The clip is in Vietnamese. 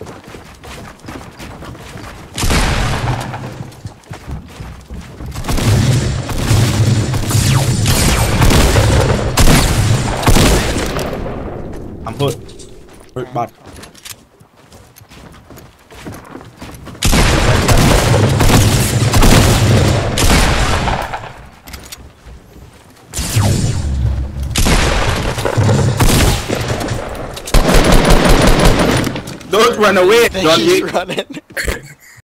I'm hurt. Hurt bad. Don't run away, Don't running.